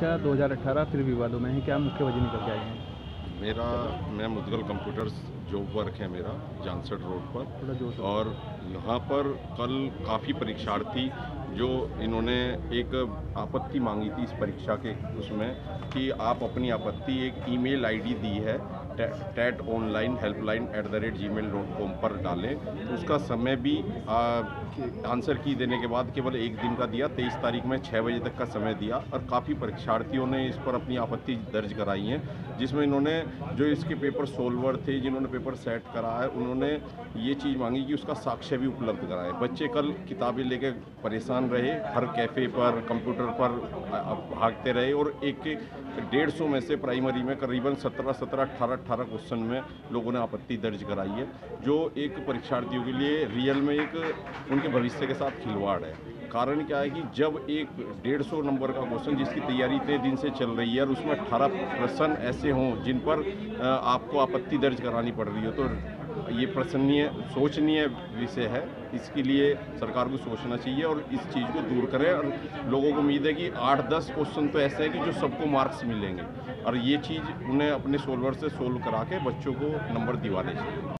परीक्षा 2018 फिर विवादों में है। क्या मुख्य वजह निकल के आई है? मेरा मैं मुदगल कंप्यूटर्स जॉब वर्क है मेरा जानसठ रोड पर। और यहाँ पर कल काफ़ी परीक्षार्थी जो इन्होंने एक आपत्ति मांगी थी इस परीक्षा के उसमें कि आप अपनी आपत्ति एक ईमेल आईडी दी है TET online helpline at the rate gmail dot com पर डालें। उसका समय भी आ, आंसर की देने के बाद केवल एक दिन का दिया तेईस तारीख में छः बजे तक का समय दिया। और काफ़ी परीक्षार्थियों ने इस पर अपनी आपत्ति दर्ज कराई है जिसमें इन्होंने जो इसके पेपर सोल्वर थे, जिन्होंने पेपर सेट करा है, उन्होंने ये चीज़ मांगी कि उसका साक्ष्य भी उपलब्ध कराएँ। बच्चे कल किताबें लेके परेशान रहे, हर कैफ़े पर कंप्यूटर पर भागते रहे और एक एक डेढ़ सौ में से प्राइमरी में करीबन सत्रह सत्रह अट्ठारह अट्ठारह क्वेश्चन में लोगों ने आपत्ति दर्ज कराई है, जो एक परीक्षार्थियों के लिए रियल में एक उनके भविष्य के साथ खिलवाड़ है। कारण क्या है कि जब एक डेढ़ सौ नंबर का क्वेश्चन जिसकी तैयारी इतने दिन से चल रही है और उसमें अट्ठारह प्रश्न ऐसे हों जिन पर आपको आपत्ति दर्ज करानी पड़ रही हो तो ये प्रसन्नीय सोचनीय विषय है। इसके लिए सरकार को सोचना चाहिए और इस चीज़ को दूर करें। और लोगों को उम्मीद है कि आठ दस क्वेश्चन तो ऐसे हैं कि जो सबको मार्क्स मिलेंगे। और ये चीज़ उन्हें अपने सोल्वर से सोल्व करा के बच्चों को नंबर दिवाने चाहिए